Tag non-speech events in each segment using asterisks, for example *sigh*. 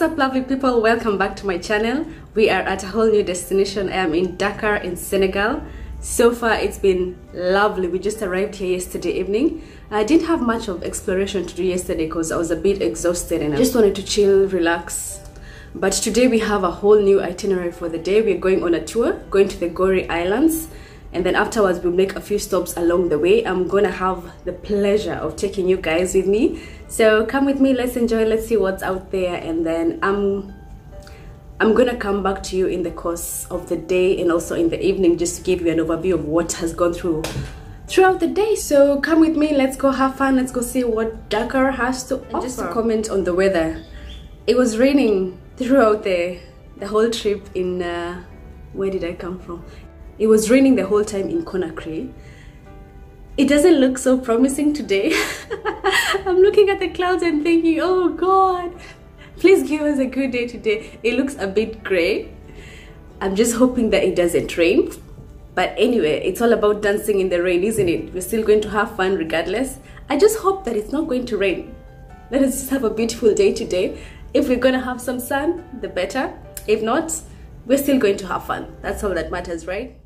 What's up lovely people? Welcome back to my channel. We are at a whole new destination. I am in Dakar in Senegal. So far it's been lovely. We just arrived here yesterday evening. I didn't have much of exploration to do yesterday because I was a bit exhausted and I just wanted to chill, relax. But today we have a whole new itinerary for the day. We're going on a tour, going to the Gorée Islands and then afterwards we'll make a few stops along the way i'm gonna have the pleasure of taking you guys with me so come with me let's enjoy let's see what's out there and then i'm i'm gonna come back to you in the course of the day and also in the evening just to give you an overview of what has gone through throughout the day so come with me let's go have fun let's go see what dakar has to and offer. just to comment on the weather it was raining throughout the the whole trip in uh, where did i come from it was raining the whole time in Conakry. It doesn't look so promising today. *laughs* I'm looking at the clouds and thinking, oh God, please give us a good day today. It looks a bit gray. I'm just hoping that it doesn't rain. But anyway, it's all about dancing in the rain, isn't it? We're still going to have fun regardless. I just hope that it's not going to rain. Let us have a beautiful day today. If we're going to have some sun, the better. If not, we're still going to have fun. That's all that matters, right?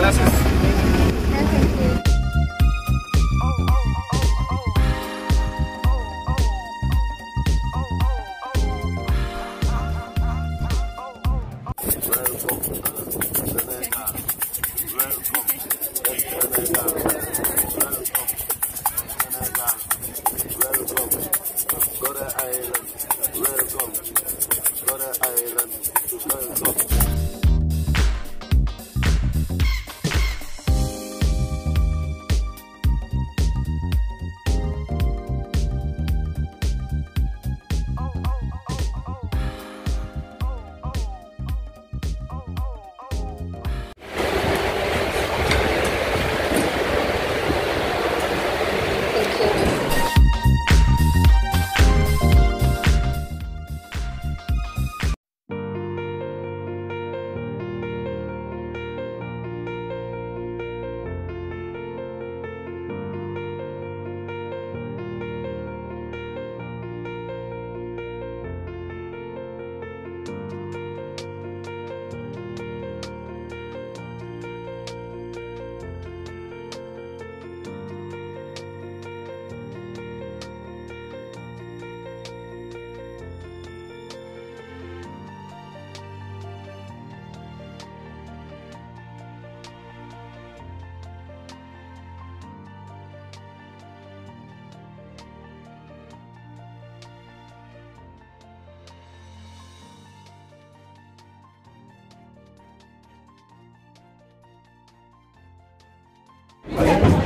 Gracias. Go to island, go. To island.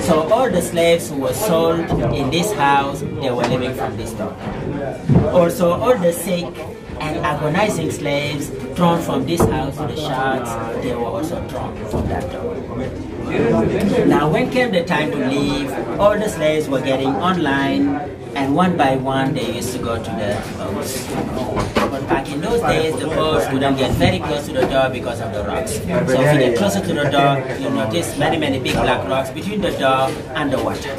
So all the slaves who were sold in this house, they were living from this door. Also all the sick and agonizing slaves thrown from this house to the sharks, they were also thrown from that door. Now when came the time to leave, all the slaves were getting online and one by one they used to go to the boats. Back in those days, the boats wouldn't get very close to the door because of the rocks. So if you get closer to the door, you notice many, many big black rocks between the door and the water.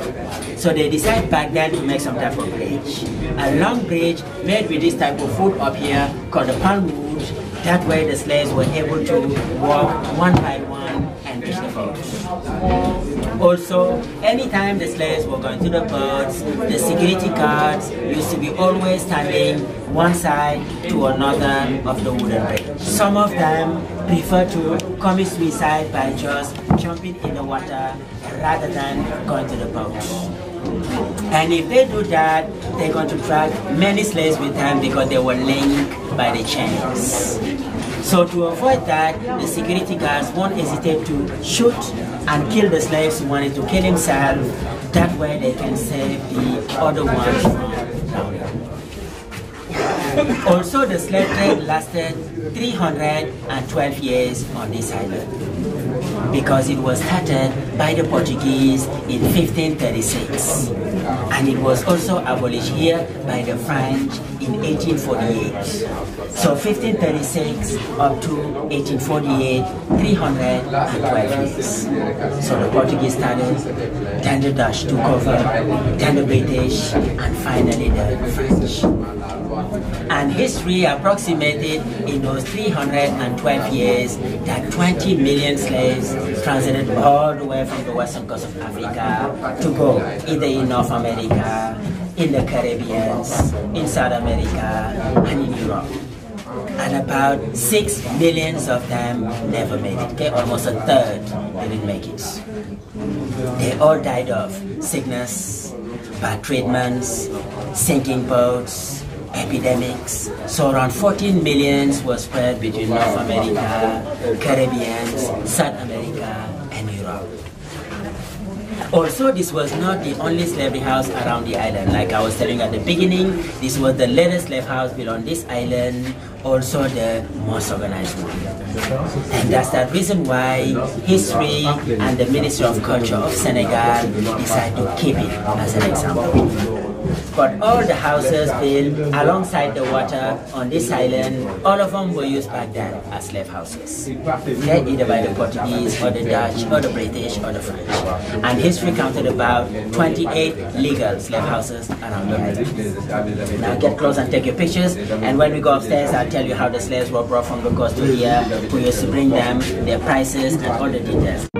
So they decided back then to make some type of bridge. A long bridge made with this type of wood up here called the palm wood. That way the slaves were able to walk one by one and reach the food. Also, anytime the slaves were going to the boats, the security guards used to be always standing one side to another of the wooden bridge. Some of them prefer to commit suicide by just jumping in the water rather than going to the boat. And if they do that, they're going to drag many slaves with them because they were linked by the chains. So to avoid that, the security guards won't hesitate to shoot and kill the slaves who wanted to kill himself. That way they can save the other ones. Also, the slave trade lasted 312 years on this island because it was started by the Portuguese in 1536 and it was also abolished here by the French in 1848. So 1536 up to 1848, 312 years. So the Portuguese started, then the Dutch took over, then the British, and finally the French and history approximated in those 312 years that 20 million slaves transited all the way from the western coast of Africa to go either in North America, in the Caribbean, in South America, and in Europe. And about 6 millions of them never made it. Okay, almost a third didn't make it. They all died of sickness, bad treatments, sinking boats, epidemics. So around 14 millions were spread between North America, Caribbean, South America, and Europe. Also, this was not the only slavery house around the island. Like I was telling at the beginning, this was the latest slave house built on this island, also the most organized one. And that's the reason why history and the Ministry of Culture of Senegal decided to keep it as an example. But all the houses built alongside the water on this island, all of them were used back then as slave houses. Okay, either by the Portuguese or the Dutch or the British or the French. And history counted about 28 legal slave houses around the island. Now get close and take your pictures. And when we go upstairs, I'll tell you how the slaves were brought from the coast to here, who used to bring them, their prices, and all the details.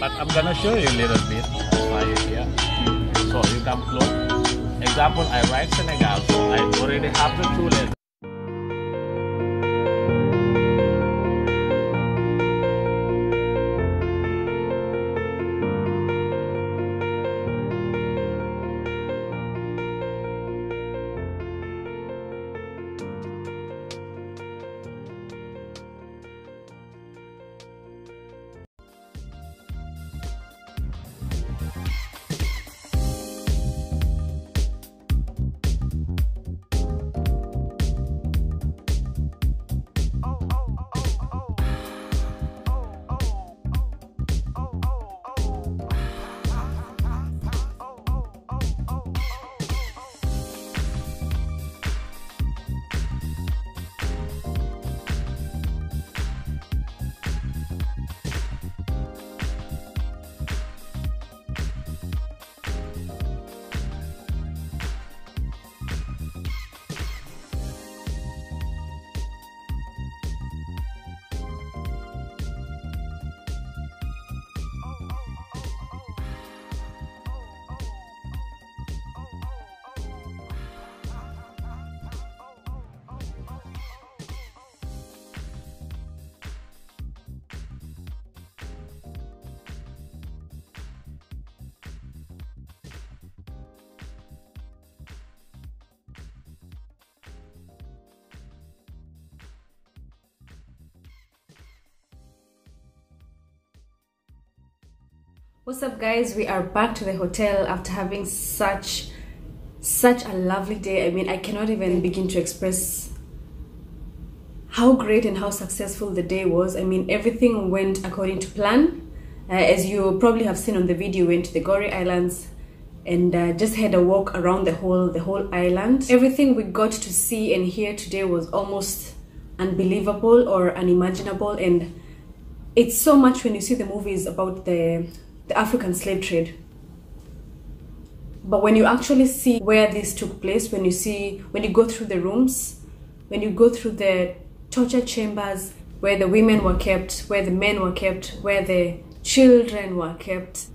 But I'm gonna show you a little bit why you here. So you come close. Example, I write Senegal, so I already have the What's up guys? We are back to the hotel after having such such a lovely day. I mean, I cannot even begin to express how great and how successful the day was. I mean, everything went according to plan. Uh, as you probably have seen on the video, we went to the Gorée Islands and uh, just had a walk around the whole the whole island. Everything we got to see and hear today was almost unbelievable or unimaginable and it's so much when you see the movies about the the African slave trade. But when you actually see where this took place, when you see, when you go through the rooms, when you go through the torture chambers where the women were kept, where the men were kept, where the children were kept,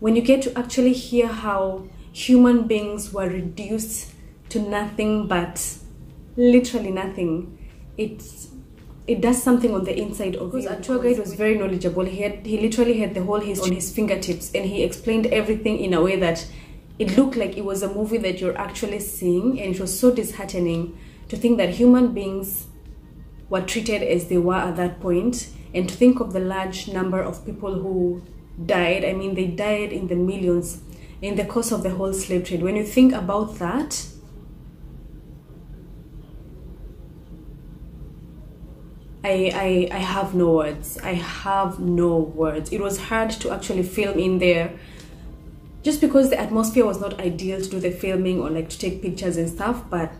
when you get to actually hear how human beings were reduced to nothing but literally nothing, it's it does something on the inside of you. Our tour guide was very knowledgeable. He had he literally had the whole history on his fingertips, and he explained everything in a way that it looked like it was a movie that you're actually seeing, and it was so disheartening to think that human beings were treated as they were at that point, and to think of the large number of people who died. I mean, they died in the millions in the course of the whole slave trade. When you think about that I, I, I have no words. I have no words. It was hard to actually film in there just because the atmosphere was not ideal to do the filming or like to take pictures and stuff, but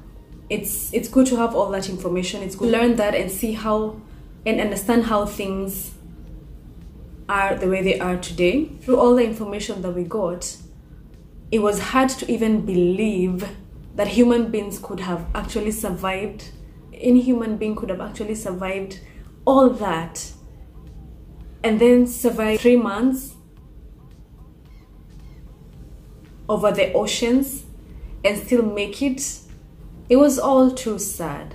it's it's good to have all that information. It's good to learn that and see how and understand how things are the way they are today. Through all the information that we got, it was hard to even believe that human beings could have actually survived any human being could have actually survived all that and then survive three months over the oceans and still make it it was all too sad.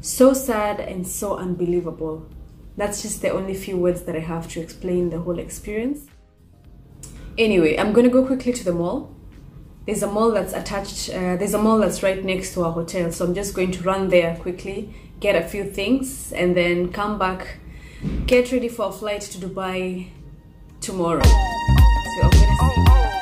So sad and so unbelievable. That's just the only few words that i have to explain the whole experience. Anyway i'm gonna go quickly to the mall there's a mall that's attached, uh, there's a mall that's right next to our hotel. So I'm just going to run there quickly, get a few things, and then come back, get ready for a flight to Dubai tomorrow. So